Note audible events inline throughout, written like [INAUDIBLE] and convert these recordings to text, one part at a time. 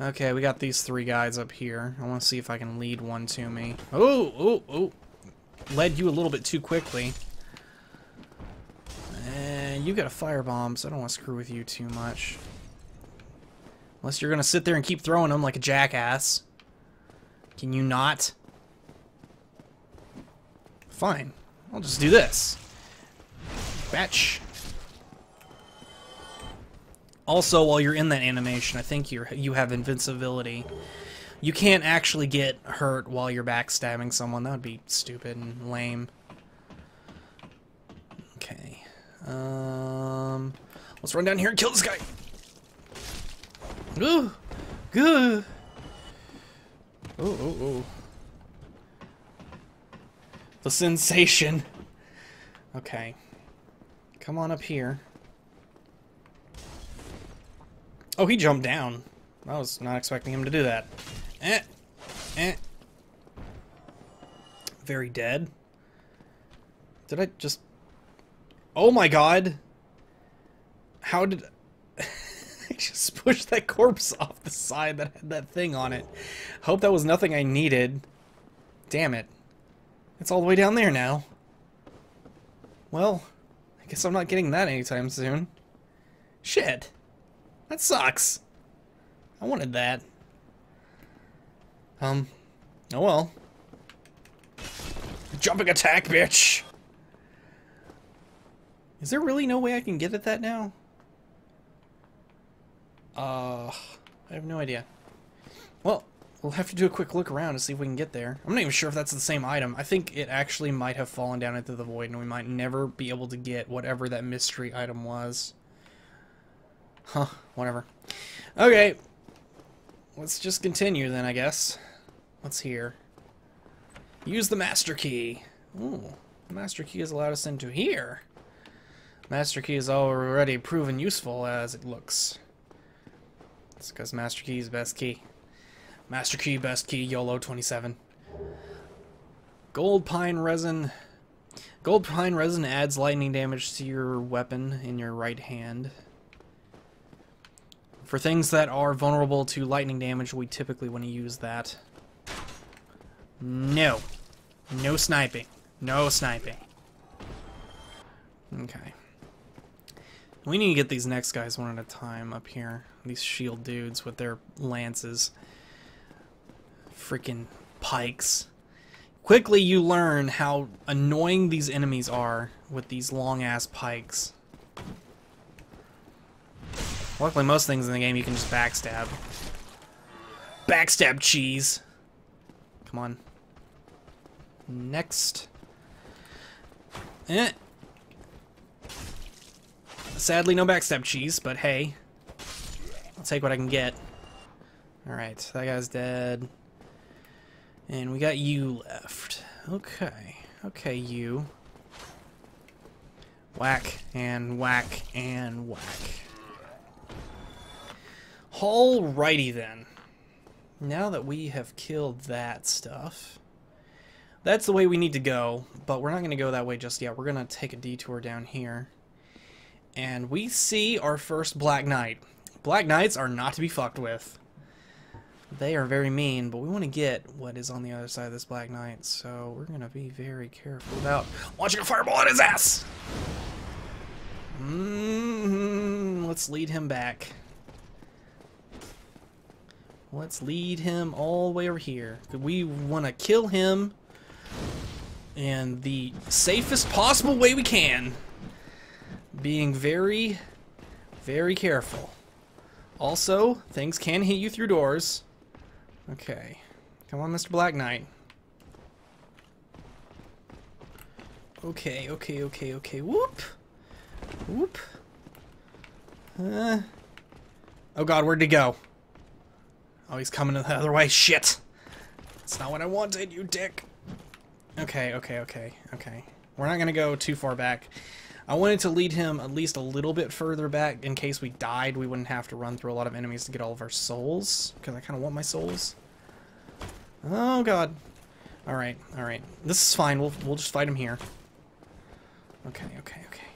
Okay, we got these three guys up here. I want to see if I can lead one to me. Oh, oh, oh. Led you a little bit too quickly. And you got a firebomb, so I don't want to screw with you too much. Unless you're going to sit there and keep throwing them like a jackass. Can you not? Fine. I'll just do this. Batch. Also, while you're in that animation, I think you you have invincibility. You can't actually get hurt while you're backstabbing someone. That would be stupid and lame. Okay. Um, let's run down here and kill this guy. Ooh, good. Oh, oh, oh. The sensation. Okay. Come on up here. Oh, he jumped down. I was not expecting him to do that. Eh. Eh. Very dead. Did I just... Oh my god! How did... [LAUGHS] I just pushed that corpse off the side that had that thing on it. Hope that was nothing I needed. Damn it. It's all the way down there now. Well, I guess I'm not getting that anytime soon. Shit. That sucks. I wanted that. Um, oh well. Jumping attack, bitch! Is there really no way I can get at that now? Uh, I have no idea. Well, we'll have to do a quick look around to see if we can get there. I'm not even sure if that's the same item. I think it actually might have fallen down into the void and we might never be able to get whatever that mystery item was. Huh, whatever. Okay. Let's just continue then, I guess. What's here? Use the master key. Ooh, the master key has allowed us into here. Master key is already proven useful as it looks. It's because master key is best key. Master key, best key, YOLO 27. Gold pine resin. Gold pine resin adds lightning damage to your weapon in your right hand. For things that are vulnerable to lightning damage, we typically want to use that. No. No sniping. No sniping. Okay. We need to get these next guys one at a time up here. These shield dudes with their lances. Freaking pikes. Quickly you learn how annoying these enemies are with these long-ass pikes. Luckily, most things in the game you can just backstab. Backstab cheese. Come on. Next. Eh. Sadly, no backstab cheese, but hey. I'll take what I can get. Alright, that guy's dead. And we got you left. Okay. Okay, you. Whack, and whack, and whack. Alrighty then. Now that we have killed that stuff, that's the way we need to go, but we're not going to go that way just yet. We're going to take a detour down here. And we see our first Black Knight. Black Knights are not to be fucked with. They are very mean, but we want to get what is on the other side of this Black Knight, so we're going to be very careful about launching a fireball at his ass! Mm -hmm. Let's lead him back. Let's lead him all the way over here. We want to kill him in the safest possible way we can. Being very, very careful. Also, things can hit you through doors. Okay. Come on, Mr. Black Knight. Okay, okay, okay, okay. Whoop! Whoop. Uh. Oh god, where'd he go? Oh, he's coming the other way. Shit! That's not what I wanted, you dick. Okay, okay, okay, okay. We're not gonna go too far back. I wanted to lead him at least a little bit further back in case we died. We wouldn't have to run through a lot of enemies to get all of our souls. Because I kind of want my souls. Oh, God. Alright, alright. This is fine. We'll, we'll just fight him here. Okay, okay, okay.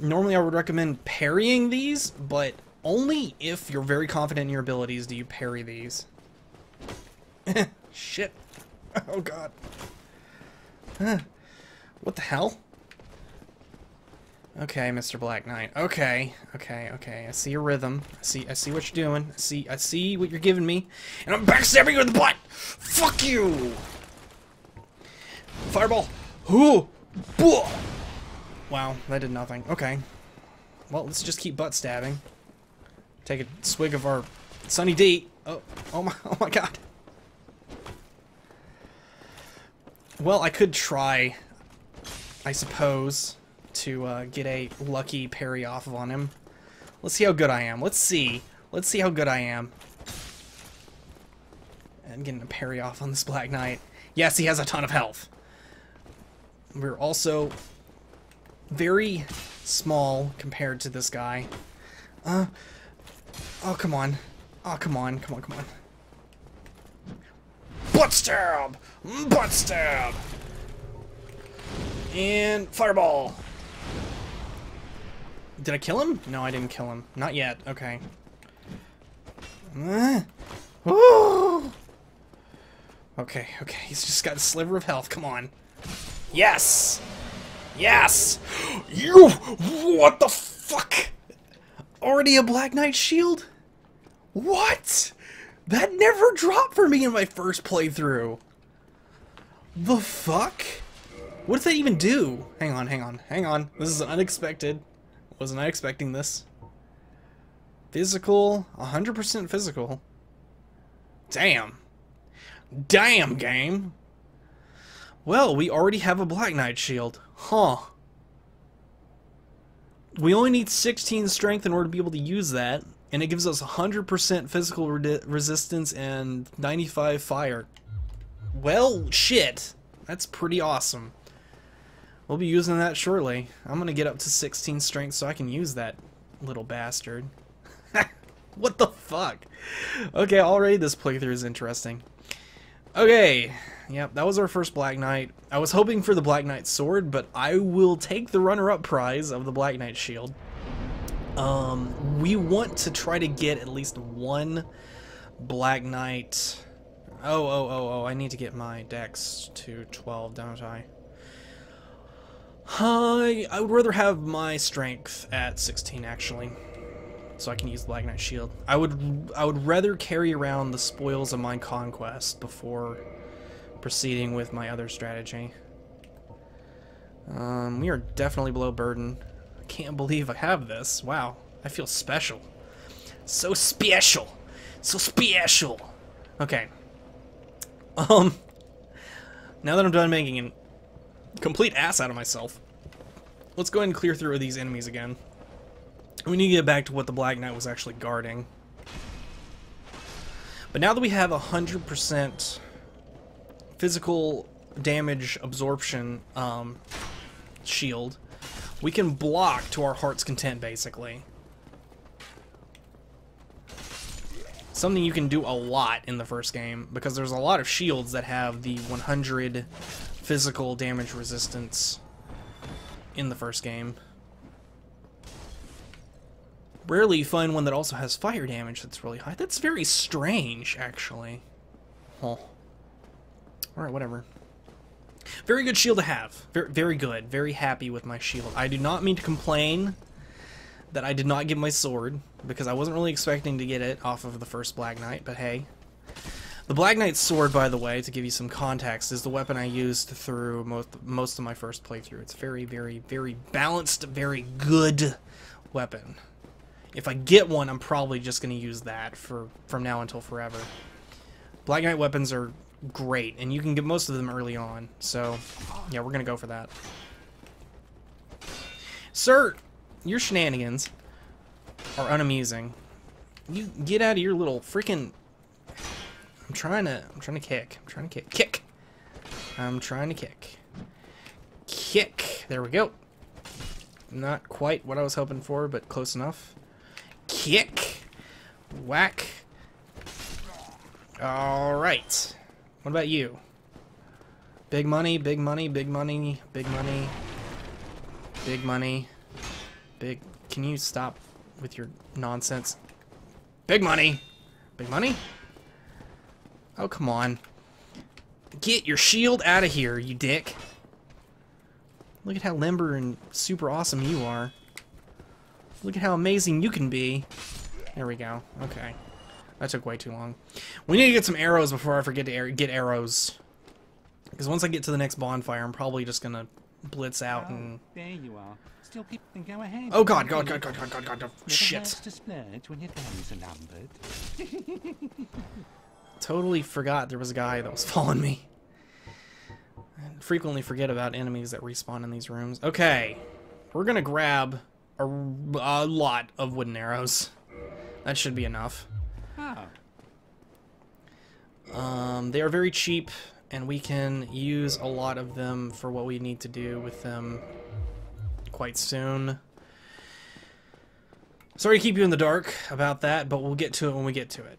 Normally I would recommend parrying these, but Only if you're very confident in your abilities do you parry these. [LAUGHS] Shit. Oh god. [SIGHS] What the hell? Okay, Mr. Black Knight. Okay, okay, okay. I see your rhythm. I see I see what you're doing. I see I see what you're giving me. And I'm backstabbing you in the butt! Fuck you! Fireball! Ooh! Wow, that did nothing. Okay. Well, let's just keep butt stabbing. Take a swig of our Sunny D. Oh, oh my, [LAUGHS] oh my god. Well, I could try, I suppose, to uh, get a lucky parry off on him. Let's see how good I am. Let's see. Let's see how good I am. And getting a parry off on this Black Knight. Yes, he has a ton of health. We're also very small compared to this guy. Uh, oh, come on. Oh, come on, come on, come on. Butt stab! Butt stab! And fireball! Did I kill him? No, I didn't kill him. Not yet. Okay. Uh, okay, okay. He's just got a sliver of health. Come on. Yes! Yes! [GASPS] You! What the fuck? Already a Black Knight shield? What? That never dropped for me in my first playthrough. The fuck? What does that even do? Hang on, hang on, hang on. This is unexpected. Wasn't I expecting this? Physical, 100% physical. Damn. Damn, game. Well, we already have a Black Knight shield. Huh. We only need 16 strength in order to be able to use that, and it gives us 100% physical re resistance and 95 fire. Well, shit. That's pretty awesome. We'll be using that shortly. I'm gonna get up to 16 strength so I can use that little bastard. [LAUGHS] what the fuck? Okay, already this playthrough is interesting. Okay, yep, that was our first Black Knight. I was hoping for the Black Knight sword, but I will take the runner-up prize of the Black Knight shield. Um, we want to try to get at least one Black Knight. Oh, oh, oh, oh, I need to get my dex to 12, don't I? I, I would rather have my strength at 16, actually so I can use the Black Knight shield. I would I would rather carry around the spoils of my conquest before proceeding with my other strategy. Um, we are definitely below burden. I can't believe I have this. Wow, I feel special. So special. So special. Okay. Um, now that I'm done making a complete ass out of myself, let's go ahead and clear through these enemies again. We need to get back to what the Black Knight was actually guarding. But now that we have a 100% physical damage absorption um, shield, we can block to our heart's content, basically. Something you can do a lot in the first game, because there's a lot of shields that have the 100 physical damage resistance in the first game. Rarely you find one that also has fire damage that's really high. That's very strange, actually. Oh. Alright, whatever. Very good shield to have. Very, very good. Very happy with my shield. I do not mean to complain that I did not get my sword, because I wasn't really expecting to get it off of the first Black Knight, but hey. The Black Knight sword, by the way, to give you some context, is the weapon I used through most, most of my first playthrough. It's very, very, very balanced, very good weapon. If I get one, I'm probably just going to use that for from now until forever. Black Knight weapons are great, and you can get most of them early on. So, yeah, we're going to go for that. Sir, your shenanigans are unamusing. You get out of your little freaking... I'm trying to... I'm trying to kick. I'm trying to kick. Kick! I'm trying to kick. Kick! There we go. Not quite what I was hoping for, but close enough. Kick. Whack. Alright. What about you? Big money, big money, big money, big money. Big money. Big... Can you stop with your nonsense. Big money! Big money? Oh, come on. Get your shield out of here, you dick. Look at how limber and super awesome you are. Look at how amazing you can be. There we go. Okay. That took way too long. We need to get some arrows before I forget to get arrows. Because once I get to the next bonfire, I'm probably just going to blitz out oh, and... There you are. Still can go ahead. Oh god, god, god, god, god, god, god, god. Shit. to splurge when your days are numbered. [LAUGHS] totally forgot there was a guy that was following me. I frequently forget about enemies that respawn in these rooms. Okay. We're gonna grab a, a lot of wooden arrows. That should be enough. Oh. Um, they are very cheap, and we can use a lot of them for what we need to do with them quite soon. Sorry to keep you in the dark about that, but we'll get to it when we get to it.